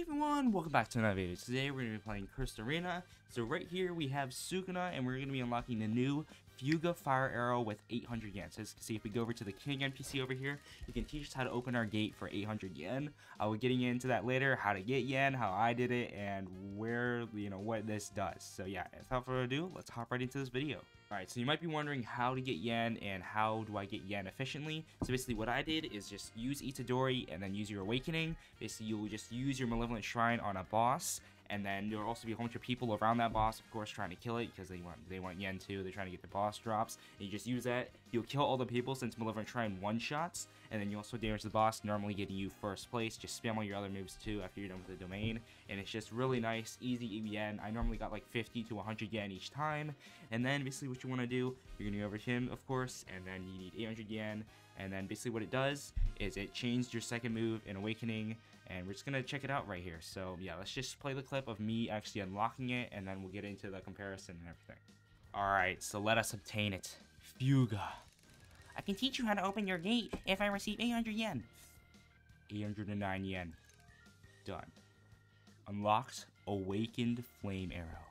Hey everyone, welcome back to another video. Today we're going to be playing Cursed Arena. So right here we have Sukuna and we're going to be unlocking the new Fuga Fire Arrow with 800 yen. So you see, if we go over to the King NPC over here, you can teach us how to open our gate for 800 yen. I will getting into that later, how to get yen, how I did it, and where, you know, what this does. So yeah, without further ado, let's hop right into this video. Alright, so you might be wondering how to get yen and how do I get yen efficiently. So basically what I did is just use Itadori and then use your awakening. Basically you'll just use your malevolent shrine on a boss and then there'll also be a whole bunch of people around that boss, of course, trying to kill it because they want they want yen too. They're trying to get the boss drops, and you just use that. You'll kill all the people since Malevolent Shrine one shots, and then you also damage the boss, normally getting you first place. Just spam all your other moves too after you're done with the domain, and it's just really nice, easy yen. I normally got like 50 to 100 yen each time, and then basically what you want to do, you're gonna go over to him, of course, and then you need 800 yen, and then basically what it does is it changed your second move in Awakening and we're just gonna check it out right here. So yeah, let's just play the clip of me actually unlocking it, and then we'll get into the comparison and everything. Alright, so let us obtain it. Fuga. I can teach you how to open your gate if I receive 800 yen. 809 yen. Done. Unlocked Awakened Flame Arrow.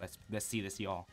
Let's let's see this, y'all.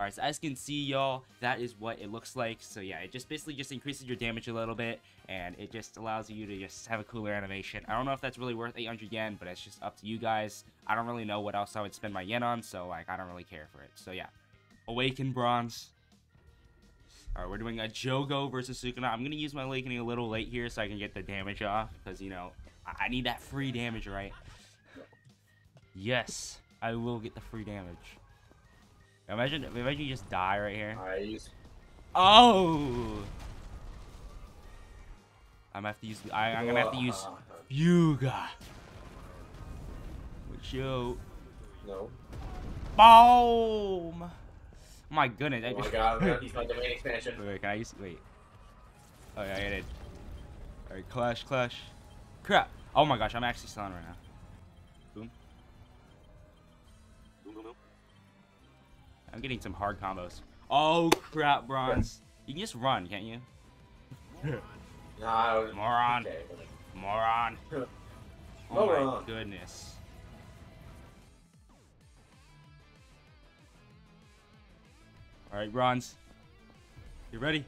Alright, so as you can see, y'all, that is what it looks like. So yeah, it just basically just increases your damage a little bit, and it just allows you to just have a cooler animation. I don't know if that's really worth 800 yen, but it's just up to you guys. I don't really know what else I would spend my yen on, so like, I don't really care for it. So yeah, Awaken Bronze. Alright, we're doing a Jogo versus Sukuna. I'm to use my Awakening a little late here so I can get the damage off, because, you know, I, I need that free damage, right? Yes, I will get the free damage. Imagine, imagine you just die right here. Eyes. Oh! I'm gonna have to use. I, I'm gonna have to use Fuga. Which yo. No. Boom! Oh my goodness. Oh my god, I'm gonna use my domain expansion. Wait, wait, can I use? Wait. Oh yeah, I did. All right, clash, clash. Crap! Oh my gosh, I'm actually selling right now. I'm getting some hard combos. Oh crap, bronze! You can just run, can't you? Nah, Moron. Okay. Moron. Oh my Moron. goodness. All right, bronze. You ready?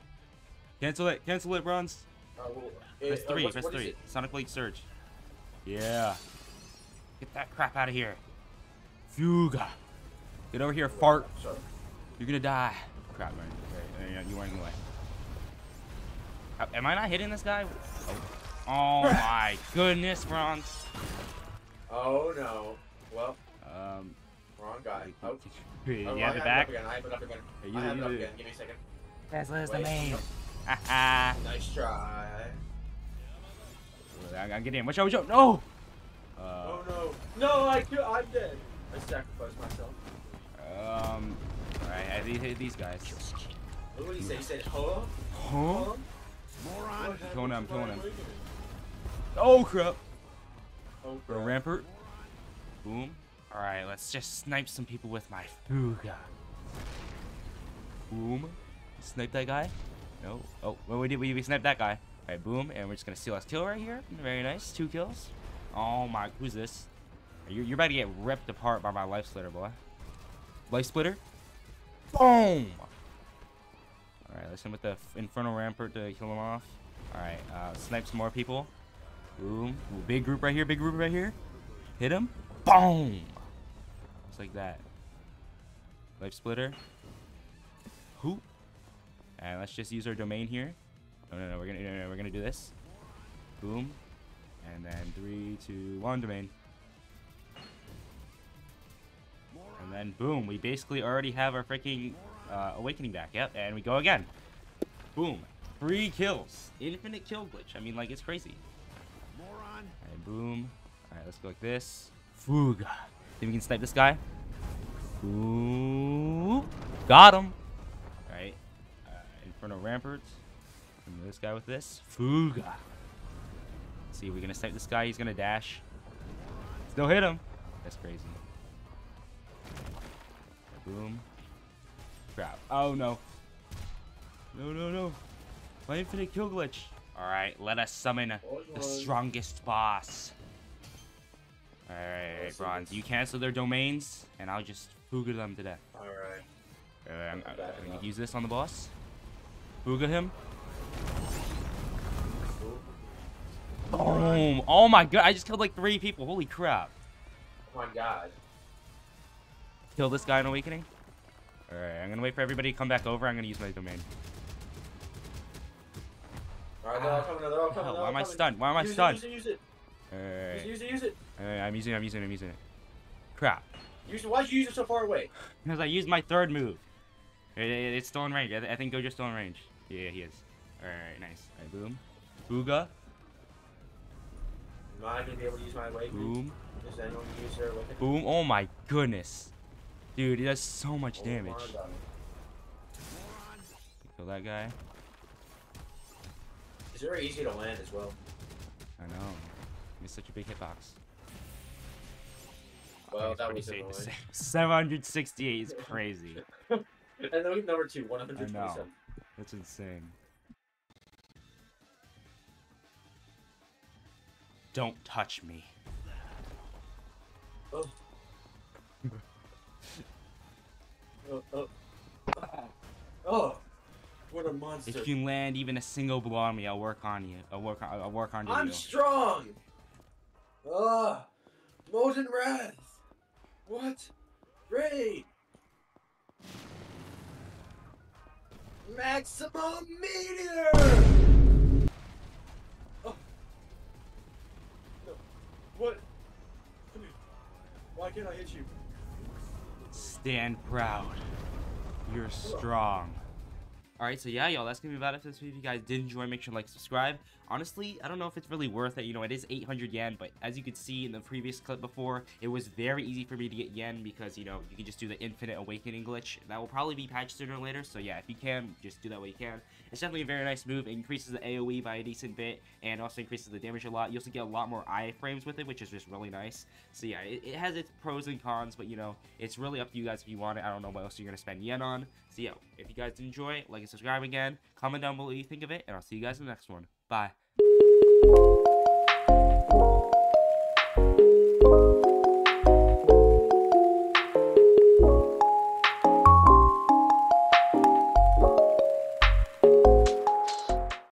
Cancel it. Cancel it, bronze. Uh, well, Press it- uh, three. press what three. Sonic Blade Surge. Yeah. Get that crap out of here. Fuga. Get over here, fart. Sorry. You're gonna die. Crap, man. Okay, you weren't in the way. Uh, Am I not hitting this guy? Oh, oh my goodness, bronze. Oh no. Well, Um. wrong guy. Oh. You oh, have it back? It up again. I have it up again. Hey, I you- have it up do. again. Give me a second. That's the Wait. main. Haha. Nice try. I'm I'm getting in. Watch out, watch out. No! Uh, oh no. No, I kill I'm dead. I sacrificed myself. I these, these guys. What did he say? He said, huh? Huh? Moron. I'm killing him, killing him. Oh, crap. Oh, Bro, crap. Rampart. Boom. Alright, let's just snipe some people with my Fuga. Boom. Snipe that guy. No. Oh, well, we did. We, we sniped that guy. Alright, boom. And we're just gonna steal his kill right here. Very nice. Two kills. Oh my. Who's this? You're, you're about to get ripped apart by my life splitter, boy. Life splitter. Boom. Alright, let's hit with the Infernal Rampart to kill him off. Alright, uh, snipe some more people. Boom. Ooh, big group right here, big group right here. Hit him. Boom. Just like that. Life splitter. Hoop. And let's just use our domain here. No, no, no, we're gonna, no, no, we're gonna do this. Boom. And then three, two, one, domain. And then boom, we basically already have our freaking uh, awakening back. Yep, and we go again. Boom. Three kills. Infinite kill glitch. I mean, like, it's crazy. Alright, boom. Alright, let's go like this. Fuga. Think we can snipe this guy? Ooh. Got him. Alright. Uh, Inferno Ramparts. And this guy with this. Fuga. Let's see, we're gonna snipe this guy. He's gonna dash. Still hit him. That's crazy. Boom. Crap. Oh no. No, no, no. My infinite kill glitch. Alright, let us summon the strongest boss. Alright, Bronze. You cancel their domains, and I'll just Fuga them to death. Alright. Alright, I'm, I'm, I'm gonna use this on the boss. Fuga him. Boom! Oh my god, I just killed like three people. Holy crap. Oh my god. Kill this guy in Awakening. Alright, I'm gonna wait for everybody to come back over. I'm gonna use my domain. Alright, they're all coming, they're all coming. They're why am I stunned? Why am I Use it, stunned? Use it, use it. Alright. Use it, use it, use it. Alright, I'm using it, I'm using it, I'm using it. Crap. Use it. Why'd you use it so far away? Because I used my third move. It, it- it's still in range. I, th- I think Gojo's still in range. Yeah, he is. Alright, nice. Alright, boom. Booga. Am I gonna be able to use my awakening? Boom. Is anyone use their awakening? Boom. Oh my goodness. Dude, he does so much damage. Kill that guy. It's very easy to land as well. I know. He's such a big hitbox. Well, that was safe annoying. 768 is crazy. And then number two, 127. That's insane. Don't touch me. Oh. oh, oh. Oh, what a monster. If you land even a single blow on me, I'll work on you. I'll work on. I'll work on you. I'm strong! Ugh! Molten Wrath! What? Raid! Maximum Meteor! Oh. No. What? Why can't I hit you? Stand proud. You're strong. Alright, so yeah, y'all, that's gonna be about it for this video. If you guys did enjoy, make sure to like, subscribe. Honestly, I don't know if it's really worth it. You know, it is 800 yen, but as you could see in the previous clip before, it was very easy for me to get yen because, you know, you can just do the infinite awakening glitch. That will probably be patched sooner or later, so yeah, if you can, just do that way you can. It's definitely a very nice move. It increases the AoE by a decent bit, and also increases the damage a lot. You also get a lot more iframes with it, which is just really nice. So yeah, it, it has its pros and cons, but you know, it's really up to you guys if you want it. I don't know what else you're gonna spend yen on. So yeah, if you guys did enjoy, like and subscribe again. Comment down below what you think of it, and I'll see you guys in the next one. Bye.